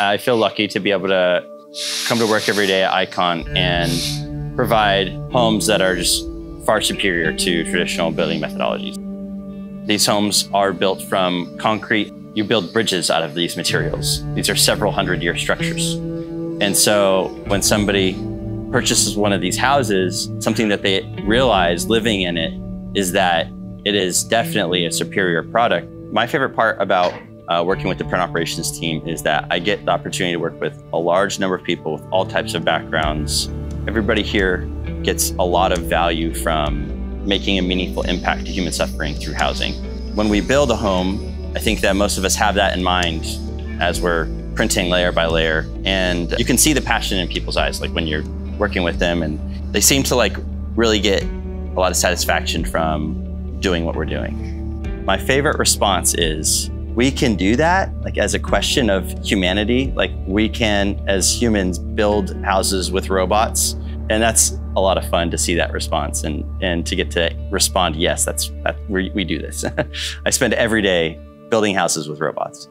I feel lucky to be able to come to work every day at ICON and provide homes that are just far superior to traditional building methodologies. These homes are built from concrete. You build bridges out of these materials. These are several hundred year structures. And so when somebody purchases one of these houses, something that they realize living in it is that it is definitely a superior product. My favorite part about uh, working with the print operations team is that I get the opportunity to work with a large number of people with all types of backgrounds. Everybody here gets a lot of value from making a meaningful impact to human suffering through housing. When we build a home, I think that most of us have that in mind as we're printing layer by layer. And you can see the passion in people's eyes, like when you're working with them and they seem to like really get a lot of satisfaction from doing what we're doing. My favorite response is we can do that like as a question of humanity like we can as humans build houses with robots. And that's a lot of fun to see that response and and to get to respond yes that's that we, we do this. I spend every day building houses with robots